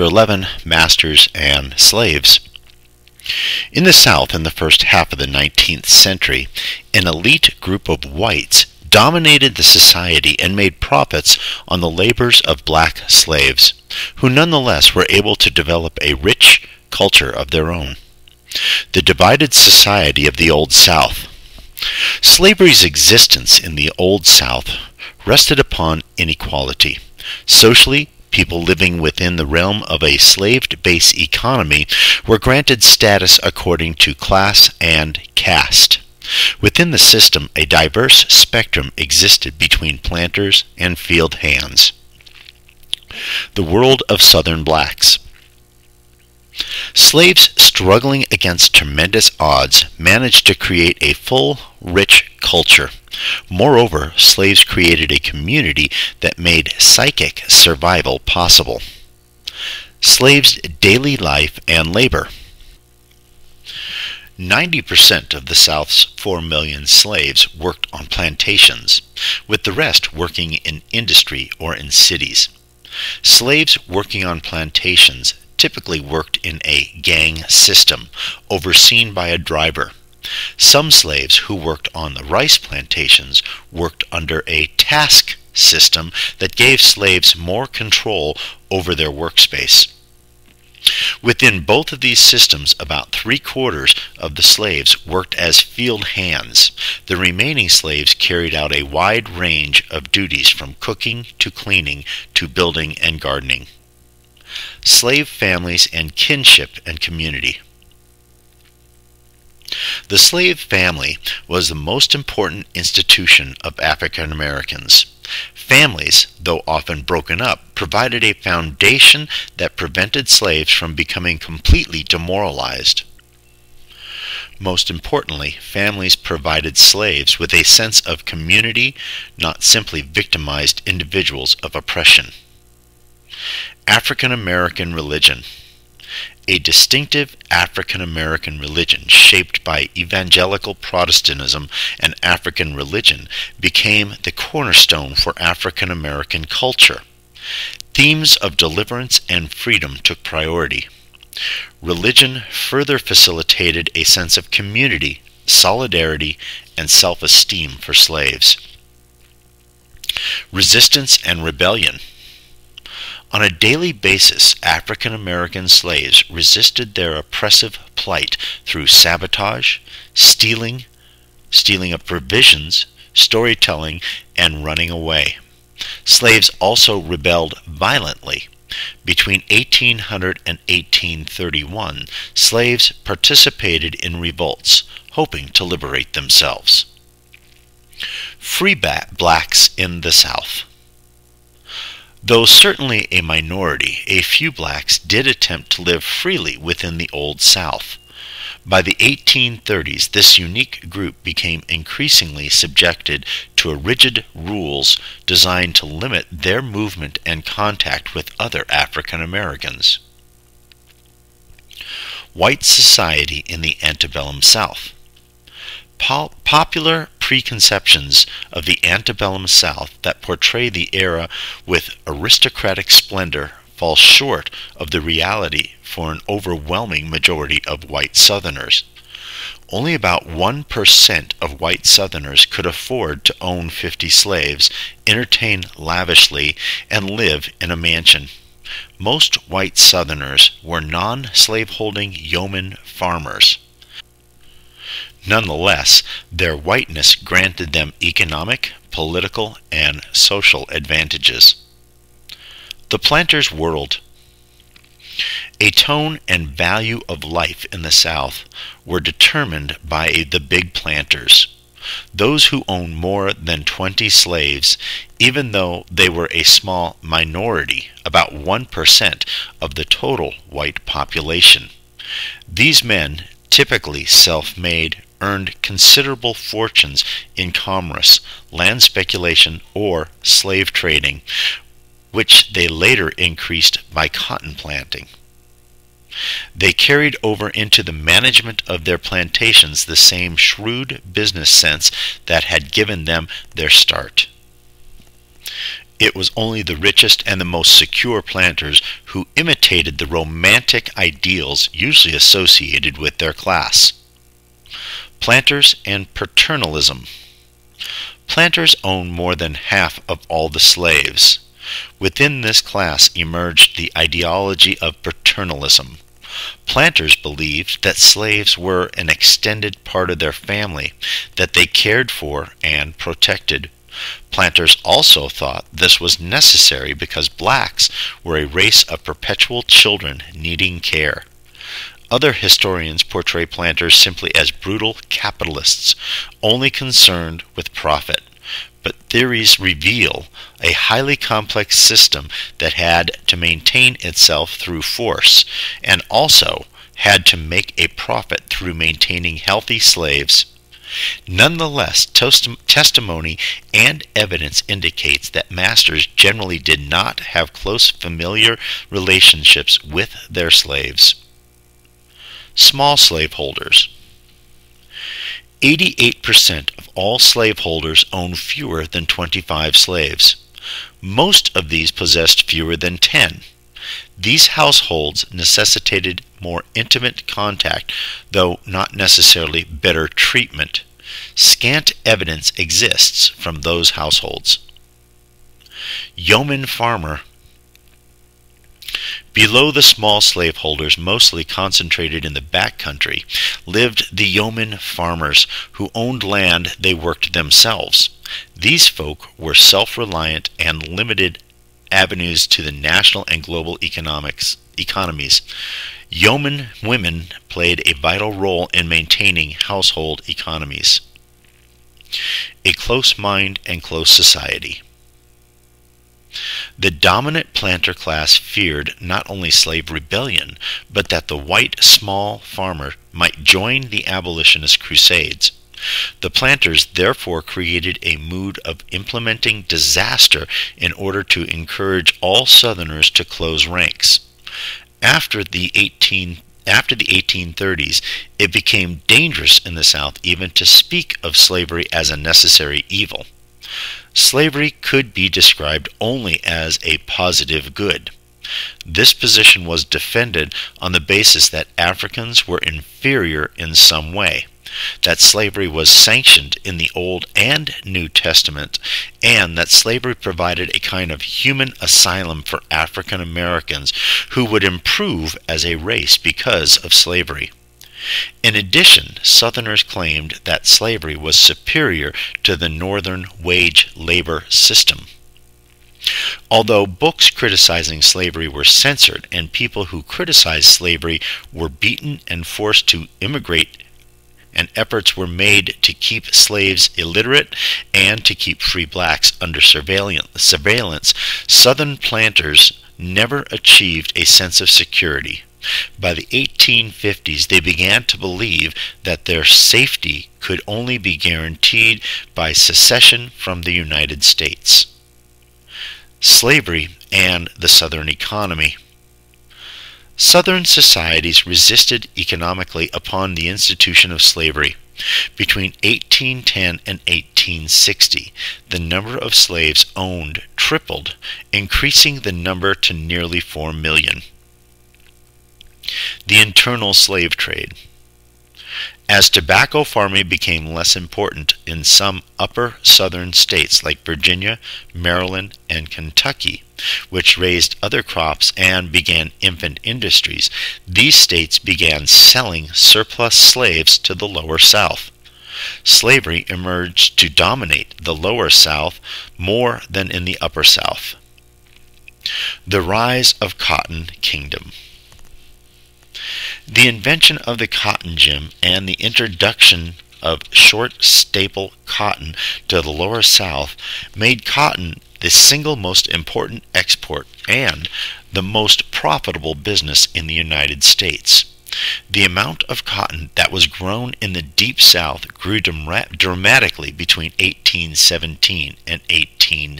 11 Masters and Slaves. In the South in the first half of the 19th century, an elite group of whites dominated the society and made profits on the labors of black slaves, who nonetheless were able to develop a rich culture of their own. The divided society of the Old South. Slavery's existence in the Old South rested upon inequality. Socially, people living within the realm of a slave-based economy were granted status according to class and caste. Within the system, a diverse spectrum existed between planters and field hands. The world of Southern blacks. Slaves struggling against tremendous odds managed to create a full, rich culture. Moreover, slaves created a community that made psychic survival possible. Slaves' daily life and labor. 90% of the South's 4 million slaves worked on plantations, with the rest working in industry or in cities. Slaves working on plantations typically worked in a gang system, overseen by a driver. Some slaves who worked on the rice plantations worked under a task system that gave slaves more control over their workspace. Within both of these systems, about three quarters of the slaves worked as field hands. The remaining slaves carried out a wide range of duties from cooking to cleaning to building and gardening. Slave families and kinship and community. The slave family was the most important institution of African Americans. Families, though often broken up, provided a foundation that prevented slaves from becoming completely demoralized. Most importantly, families provided slaves with a sense of community, not simply victimized individuals of oppression. African American religion a distinctive African American religion shaped by evangelical Protestantism and African religion became the cornerstone for African American culture. Themes of deliverance and freedom took priority. Religion further facilitated a sense of community, solidarity, and self-esteem for slaves. Resistance and rebellion. On a daily basis, African American slaves resisted their oppressive plight through sabotage, stealing, stealing of provisions, storytelling, and running away. Slaves also rebelled violently. Between 1800 and 1831, slaves participated in revolts, hoping to liberate themselves. Free blacks in the South. Though certainly a minority, a few blacks did attempt to live freely within the Old South. By the 1830s, this unique group became increasingly subjected to rigid rules designed to limit their movement and contact with other African Americans. White society in the antebellum South. Popular preconceptions of the antebellum South that portray the era with aristocratic splendor fall short of the reality for an overwhelming majority of white Southerners. Only about 1% of white Southerners could afford to own 50 slaves, entertain lavishly, and live in a mansion. Most white Southerners were non-slaveholding yeoman farmers. Nonetheless, their whiteness granted them economic, political, and social advantages. The planter's world. A tone and value of life in the South were determined by the big planters, those who owned more than 20 slaves, even though they were a small minority, about 1% of the total white population. These men, typically self-made, earned considerable fortunes in commerce, land speculation, or slave trading, which they later increased by cotton planting. They carried over into the management of their plantations the same shrewd business sense that had given them their start. It was only the richest and the most secure planters who imitated the romantic ideals usually associated with their class. Planters and paternalism. Planters owned more than half of all the slaves. Within this class emerged the ideology of paternalism. Planters believed that slaves were an extended part of their family that they cared for and protected. Planters also thought this was necessary because blacks were a race of perpetual children needing care. Other historians portray planters simply as brutal capitalists, only concerned with profit. But theories reveal a highly complex system that had to maintain itself through force, and also had to make a profit through maintaining healthy slaves. Nonetheless, testimony and evidence indicates that masters generally did not have close familiar relationships with their slaves. Small slaveholders. 88% of all slaveholders owned fewer than 25 slaves. Most of these possessed fewer than 10. These households necessitated more intimate contact, though not necessarily better treatment. Scant evidence exists from those households. Yeoman farmer Below the small slaveholders, mostly concentrated in the back country, lived the yeoman farmers who owned land they worked themselves. These folk were self reliant and limited avenues to the national and global economics economies. Yeoman women played a vital role in maintaining household economies. A close mind and close society. The dominant planter class feared not only slave rebellion, but that the white small farmer might join the abolitionist crusades. The planters therefore created a mood of implementing disaster in order to encourage all Southerners to close ranks. After the 18 after the 1830s, it became dangerous in the South even to speak of slavery as a necessary evil slavery could be described only as a positive good. This position was defended on the basis that Africans were inferior in some way, that slavery was sanctioned in the Old and New Testament, and that slavery provided a kind of human asylum for African Americans who would improve as a race because of slavery. In addition, Southerners claimed that slavery was superior to the Northern wage labor system. Although books criticizing slavery were censored and people who criticized slavery were beaten and forced to immigrate, and efforts were made to keep slaves illiterate and to keep free blacks under surveillance, Southern planters never achieved a sense of security. By the 1850s, they began to believe that their safety could only be guaranteed by secession from the United States. Slavery and the Southern economy. Southern societies resisted economically upon the institution of slavery. Between 1810 and 1860, the number of slaves owned tripled, increasing the number to nearly 4 million. The internal slave trade. As tobacco farming became less important in some upper southern states like Virginia, Maryland, and Kentucky, which raised other crops and began infant industries, these states began selling surplus slaves to the lower South. Slavery emerged to dominate the lower South more than in the upper South. The rise of Cotton Kingdom. The invention of the cotton gin and the introduction of short staple cotton to the lower South made cotton the single most important export and the most profitable business in the United States. The amount of cotton that was grown in the Deep South grew dramatically between 1817 and 18